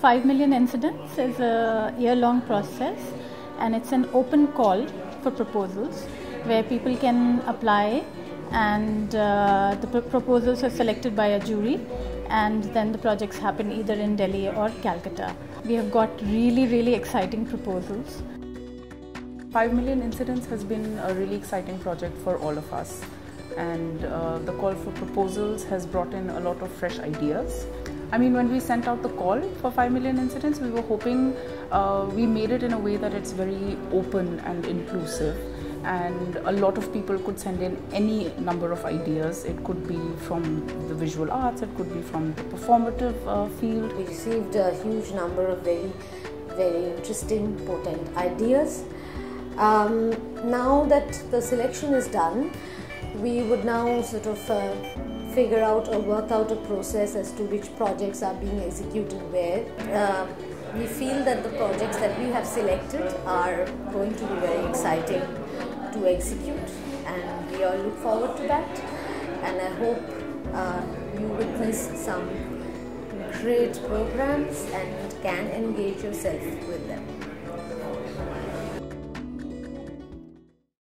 5 million incidents is a year long process and it's an open call for proposals where people can apply and uh, the pr- proposals are selected by a jury and then the projects happen either in Delhi or Calcutta. We have got really, really exciting proposals. 5 million incidents has been a really exciting project for all of us and uh, the call for proposals has brought in a lot of fresh ideas i mean when we sent out the call for 5 million incidents we were hoping uh, we made it in a way that it's very open and inclusive. And a lot of people could send in any number of ideas. It could be from the visual arts it could be from the performative uh, field. We received a huge number of very very interesting potent ideas. Um, now that the selection is done, we would now sort of uh, figure out or work out a process as to which projects are being executed where. Uh, we feel that the projects that we have selected are going to be very exciting to execute, and we all look forward to that. And I hope uh, you witness some great programs and can engage yourself with them.